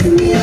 Let me